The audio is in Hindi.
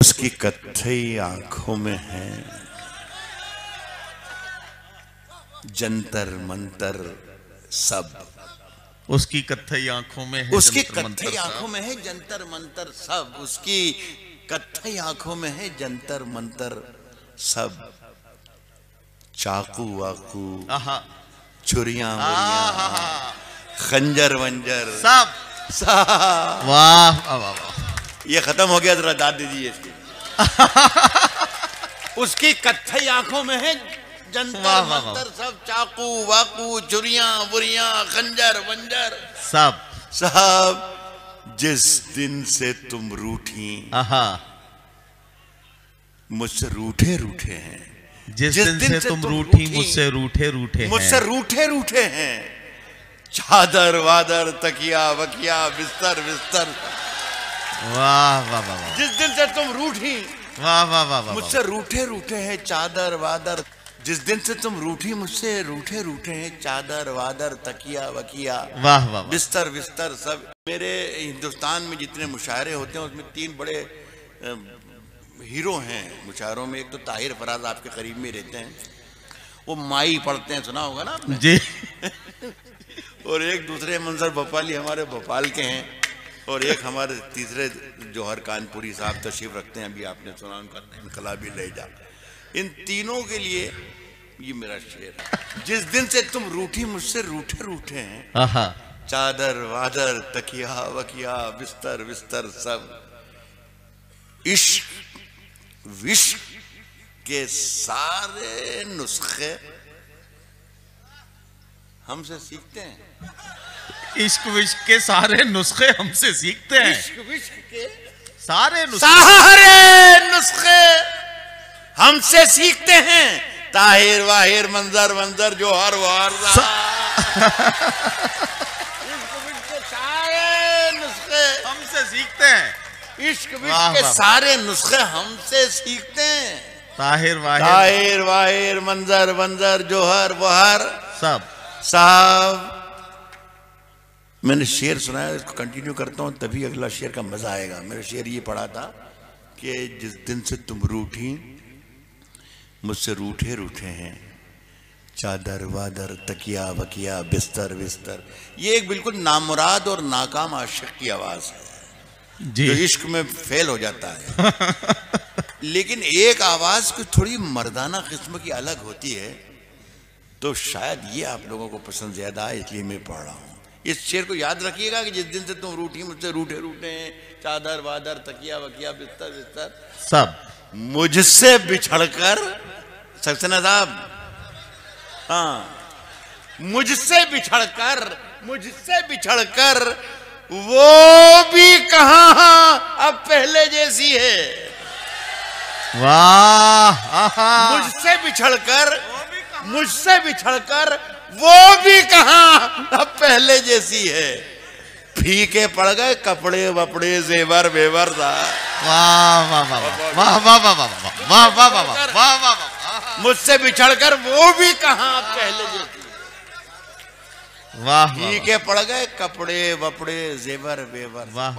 उसकी कत्थई आँखों में है। जंतर मंतर सब। उसकी कत्थई आँखों में है उसकी जंतर मंतर आँखों में है जंतर मंतर सब। उसकी कत्थई आँखों में है जंतर मंतर सब। चाकू वाकू छुरियाँ खंजर वंजर सब। वाह वाह वाह। ये खत्म हो गया जरा दाद दीजिए इसकी। उसकी कत्थई आँखों में है जंतर। मंतर सब चाकू वाकू चुरियाँ बुरिया खंजर वंजर। सब। साहब जिस दिन से तुम रूठी आहा। मुझसे रूठे रूठे हैं। जिस, जिस दिन, दिन से तुम रूठी रूठी, मुझसे रूठे रूठे मुझसे रूठे रूठे हैं। चादर वादर तकिया वकिया बिस्तर बिस्तर वाह वाह वाह जिस दिन से तुम रूठी वाह वाह वाह मुझसे रूठे रूठे हैं चादर वादर। जिस दिन से तुम रूठी मुझसे रूठे रूठे हैं चादर वादर तकिया वकिया। वाह वाह वाह। बिस्तर बिस्तर सब। मेरे हिंदुस्तान में जितने मुशायरे होते हैं उसमें तीन बड़े हीरो हैं मुशायरों में। एक तो ताहिर फराज आपके करीब में रहते हैं। वो माई पढ़ते हैं सुना होगा ना आपने? जी। और एक दूसरे मंजर भोपाली हमारे भोपाल के हैं। और एक हमारे तीसरे जौहर कानपुरी साहब तशरीफ़ रखते हैं अभी आपने सुना उनका इनकलाबी लहजा इन तीनों के लिए ये मेरा शेर है। जिस दिन से तुम रूठी मुझसे रूठे रूठे हैं चादर वादर तकिया वकिया बिस्तर बिस्तर सब इश्क विश्क के सारे नुस्खे हमसे सीखते हैं। इश्क विश्क के सारे नुस्खे हमसे सीखते हैं। इश्क विश्क के सारे नुस्खे। सारे नुस्खे हमसे सीखते हैं। ताहिर वाहिर मंजर मंजर जो हर वार सारे नुस्खे। हमसे सीखते हैं। इश्क विश्क के। सारे नुस्खे हमसे सीखते हैं। ताहिर वाहिर। ताहिर वाहिर मंजर मंजर जोहर वहर। सब। साहब मैंने शेर सुनाया इसको कंटिन्यू करता हूँ तभी अगला शेर का मज़ा आएगा। मेरा शेर ये पढ़ा था कि जिस दिन से तुम रूठी मुझसे रूठे रूठे हैं। चादर वादर तकिया वकिया बिस्तर बिस्तर ये एक बिल्कुल नामुराद और नाकाम आशिक की आवाज़ है। जी। जो इश्क में फेल हो जाता है। लेकिन एक आवाज़ की थोड़ी मर्दाना किस्म की अलग होती है तो शायद ये आप लोगों को पसंद ज़्यादा है इसलिए मैं पढ़ रहा हूँ। इस शेर को याद रखिएगा कि जिस दिन से तुम रूठी मुझसे रूठे रूठे हैं चादर वादर तकिया वकिया बिस्तर बिस्तर। सब। मुझसे बिछड़कर सक्सेना साहब हाँ मुझसे बिछड़कर मुझसे बिछड़कर वो भी कहा अब पहले जैसी है। वाह मुझसे बिछड़कर मुझसे बिछड़कर वो भी कहा पहले जैसी है फीके पड़ गए कपड़े वपड़े जेवर वेवर मुझसे बिछड़कर वो भी कहा पहले जैसी वाह फीके पड़ गए कपड़े वपड़े जेवर वेवर वाह